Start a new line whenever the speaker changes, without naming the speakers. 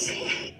Rosie.